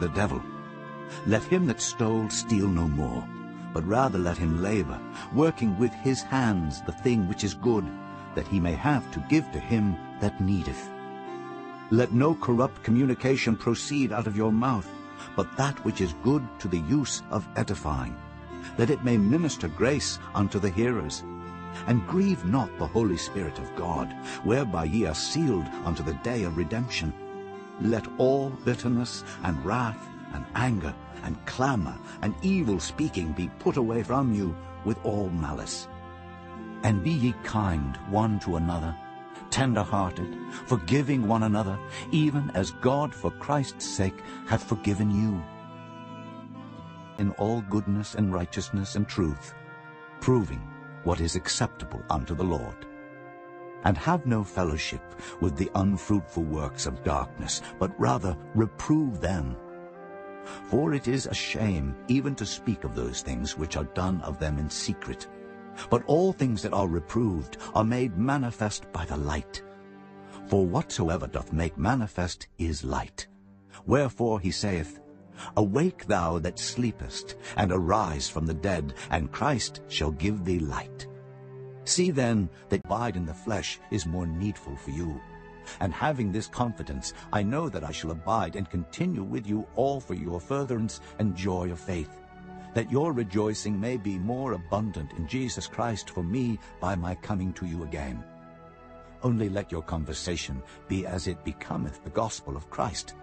the devil. Let him that stole steal no more, but rather let him labor, working with his hands the thing which is good, that he may have to give to him that needeth. Let no corrupt communication proceed out of your mouth, but that which is good to the use of edifying, that it may minister grace unto the hearers. And grieve not the Holy Spirit of God, whereby ye are sealed unto the day of redemption. Let all bitterness and wrath and anger and clamor and evil speaking be put away from you with all malice. And be ye kind one to another, tender-hearted, forgiving one another, even as God for Christ's sake hath forgiven you. In all goodness and righteousness and truth, proving what is acceptable unto the Lord. And have no fellowship with the unfruitful works of darkness, but rather reprove them. For it is a shame even to speak of those things which are done of them in secret. But all things that are reproved are made manifest by the light. For whatsoever doth make manifest is light. Wherefore he saith, Awake thou that sleepest, and arise from the dead, and Christ shall give thee light. See then that abide in the flesh is more needful for you. And having this confidence, I know that I shall abide and continue with you all for your furtherance and joy of faith, that your rejoicing may be more abundant in Jesus Christ for me by my coming to you again. Only let your conversation be as it becometh the gospel of Christ,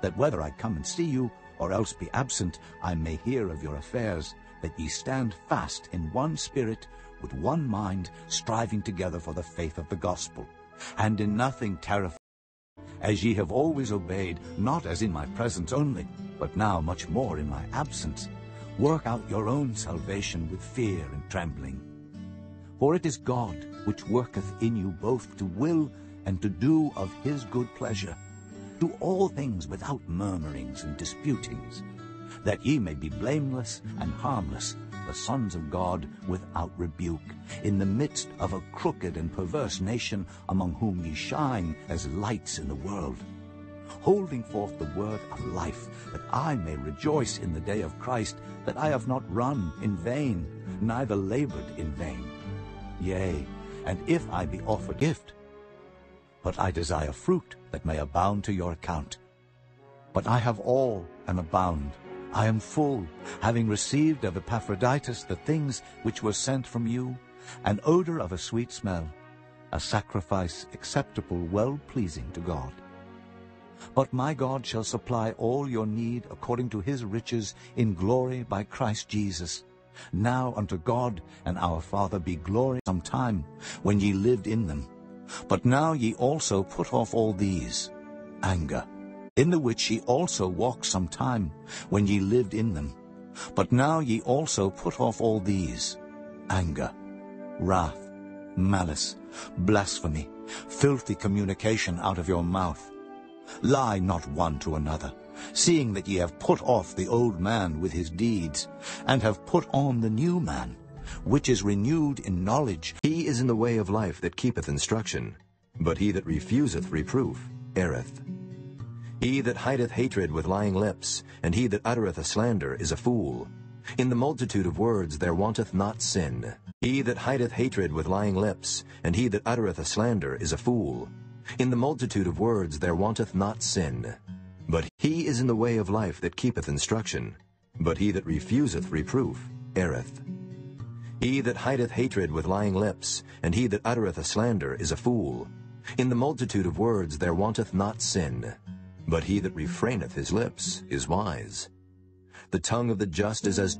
that whether I come and see you, or else be absent, I may hear of your affairs, that ye stand fast in one spirit, with one mind, striving together for the faith of the gospel, and in nothing terrified, as ye have always obeyed, not as in my presence only, but now much more in my absence. Work out your own salvation with fear and trembling. For it is God which worketh in you both to will and to do of his good pleasure. Do all things without murmurings and disputings, that ye may be blameless and harmless, the sons of God without rebuke, in the midst of a crooked and perverse nation, among whom ye shine as lights in the world, holding forth the word of life, that I may rejoice in the day of Christ, that I have not run in vain, neither labored in vain. Yea, and if I be offered gift, but I desire fruit that may abound to your account. But I have all and abound. I am full, having received of Epaphroditus the things which were sent from you, an odor of a sweet smell, a sacrifice acceptable, well-pleasing to God. But my God shall supply all your need according to his riches in glory by Christ Jesus. Now unto God and our Father be glory some time, when ye lived in them. But now ye also put off all these, anger, in the which ye also walked some time, when ye lived in them. But now ye also put off all these, anger, wrath, malice, blasphemy, filthy communication out of your mouth. Lie not one to another, seeing that ye have put off the old man with his deeds, and have put on the new man, which is renewed in knowledge. He is in the way of life that keepeth instruction, but he that refuseth reproof erreth. He that hideth hatred with lying lips, and he that uttereth a slander is a fool. In the multitude of words there wanteth not sin. He that hideth hatred with lying lips, and he that uttereth a slander is a fool. In the multitude of words there wanteth not sin. But he is in the way of life that keepeth instruction, but he that refuseth reproof erreth. He that hideth hatred with lying lips, and he that uttereth a slander is a fool. In the multitude of words there wanteth not sin, but he that refraineth his lips is wise. The tongue of the just is as